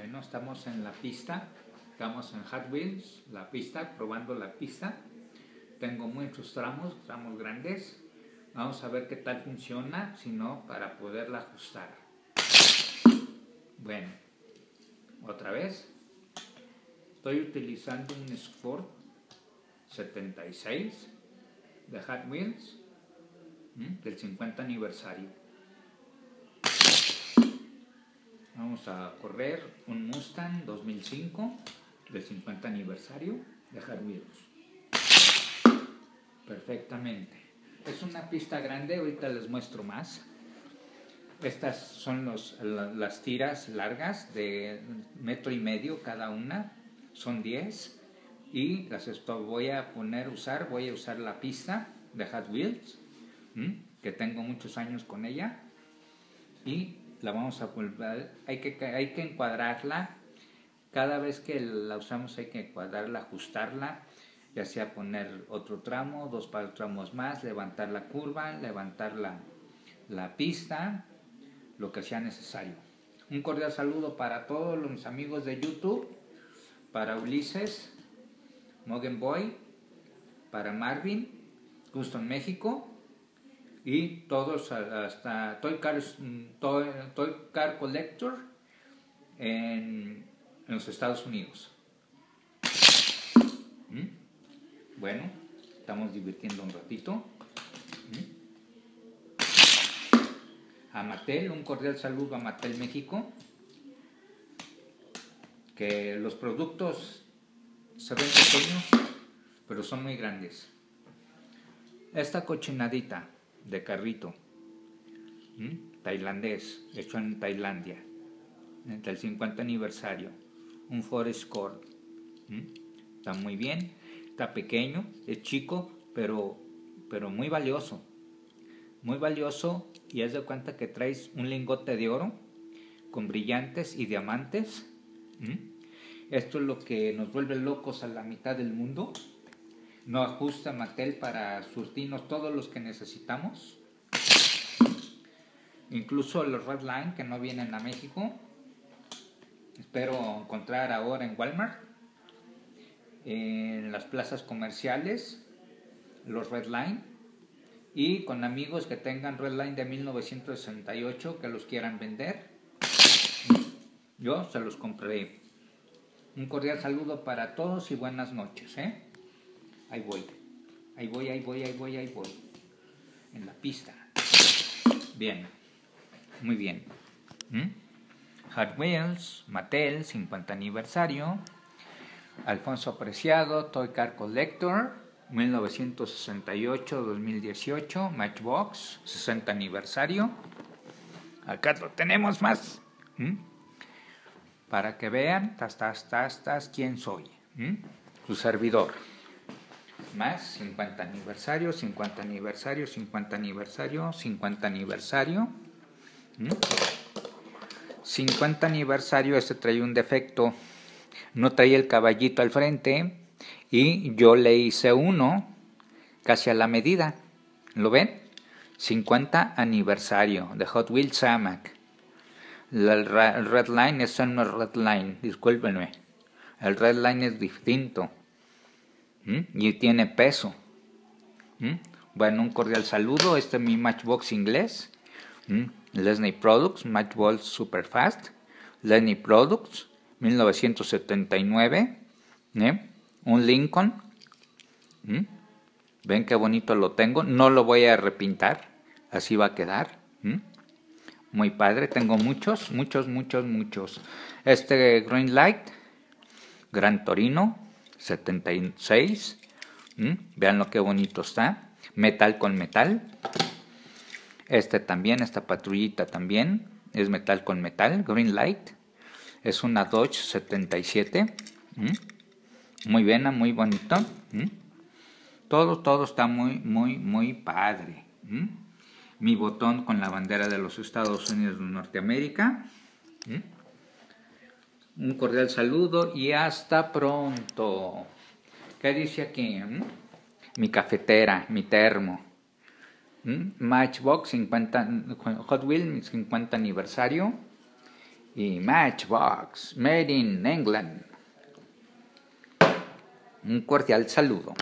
Bueno, estamos en la pista, estamos en Hot Wheels, la pista, probando la pista. Tengo muchos tramos, tramos grandes. Vamos a ver qué tal funciona, si no, para poderla ajustar. Bueno, otra vez. Estoy utilizando un Sport 76 de Hot Wheels del 50 aniversario. Vamos a correr un Mustang 2005 del 50 aniversario de Hot Wheels. Perfectamente. Es una pista grande, ahorita les muestro más. Estas son las tiras largas de metro y medio cada una, son 10 y las voy a poner usar, voy a usar la pista de Hot Wheels, que tengo muchos años con ella y la vamos a hay que, hay que encuadrarla, cada vez que la usamos hay que encuadrarla, ajustarla, ya sea poner otro tramo, dos tramos más, levantar la curva, levantar la, la pista, lo que sea necesario. Un cordial saludo para todos los amigos de YouTube, para Ulises, Mogen Boy, para Marvin, Justo en México, y todos hasta Toy Car, Toy, Car Collector en, los Estados Unidos. ¿Mm? Bueno, estamos divirtiendo un ratito. ¿Mm? A Mattel, un cordial saludo a Mattel México. Que los productos se ven pequeños, pero son muy grandes. Esta cochinadita de carrito, tailandés, hecho en Tailandia, del 50 aniversario, un Forest Cord. Está muy bien, está pequeño, es chico, pero, pero muy valioso. Muy valioso y es de cuenta que traes un lingote de oro con brillantes y diamantes. Esto es lo que nos vuelve locos a la mitad del mundo no ajusta Mattel para surtirnos todos los que necesitamos. Incluso los Red Line que no vienen a México. Espero encontrar ahora en Walmart, en las plazas comerciales, los Red Line. Y con amigos que tengan Red Line de 1968 que los quieran vender, yo se los compraré. Un cordial saludo para todos y buenas noches. ¿eh? Ahí voy. Ahí voy, ahí voy, ahí voy, ahí voy. En la pista. Bien. Muy bien. ¿Mm? Wheels, Mattel, 50 aniversario. Alfonso Apreciado, Toy Car Collector, 1968-2018. Matchbox, 60 aniversario. Acá lo tenemos más. ¿Mm? Para que vean, tas, tas, tas, tas, quién soy. ¿Mm? Su servidor más 50 aniversario, 50 aniversario, 50 aniversario, 50 aniversario. 50 aniversario, este trae un defecto, no trae el caballito al frente y yo le hice uno casi a la medida. ¿Lo ven? 50 aniversario de Hot Wheels Samac. El red line es es red line, discúlpenme. El red line es distinto y tiene peso. Bueno, un cordial saludo. Este es mi Matchbox inglés. Lesney Products, Matchbox Super Fast. Lesney Products, 1979. ¿eh? Un Lincoln. Ven qué bonito lo tengo. No lo voy a repintar. Así va a quedar. Muy padre. Tengo muchos, muchos, muchos, muchos. Este Green Light. Gran Torino 76. Vean lo que bonito está. Metal con metal. Este también, esta patrullita también. Es metal con metal. Green Light. Es una Dodge 77. Muy buena, muy bonito. Todo, todo está muy, muy, muy padre. Mi botón con la bandera de los Estados Unidos de Norteamérica. Un cordial saludo y hasta pronto. ¿Qué dice aquí? ¿Mm? Mi cafetera, mi termo. ¿Mm? Matchbox 50, Hot Wheels 50 aniversario. y Matchbox, Made in England. Un cordial saludo.